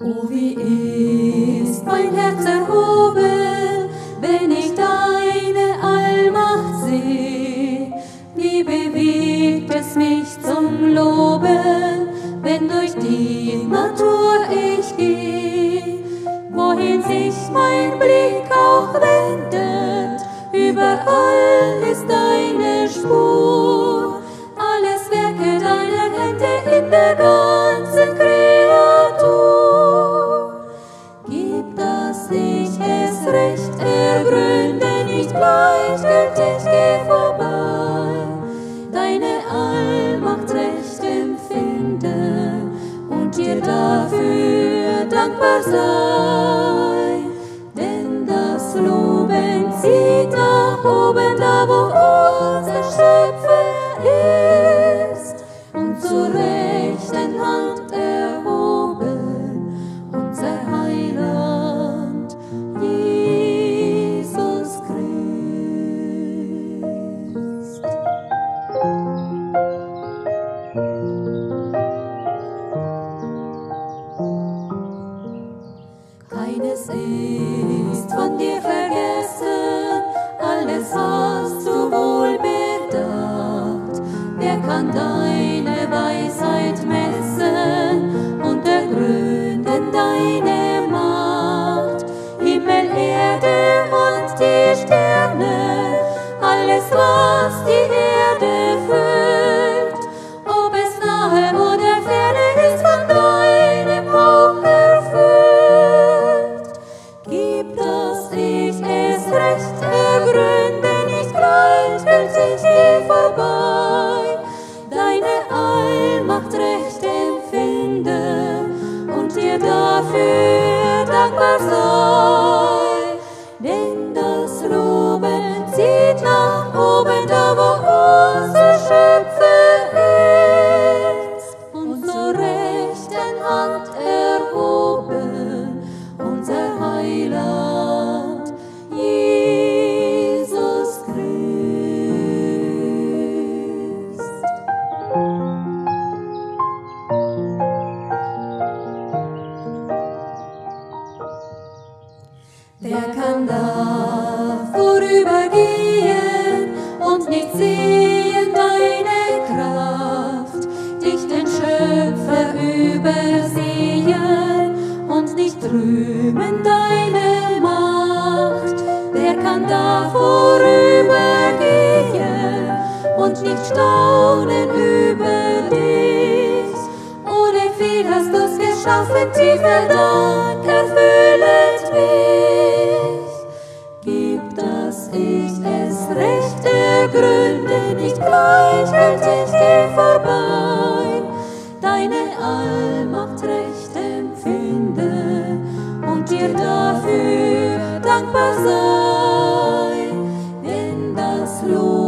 Oh, wie ist mein Herz erhoben, gleichgültig geh vorbei. Deine Allmacht recht empfinde und dir dafür dankbar sei. Ist von dir vergessen, alles hast du wohl bedacht. Wer kann deine Weisheit messen und ergründen deine Macht? Himmel, Erde und die Sterne, alles was die Erde geschaffen, tiefer Dank erfüllet mich ich es rechte Gründe, nicht gleichgültig ich geh vorbei. Deine Allmacht recht empfinde und dir dafür dankbar sei, wenn das Lob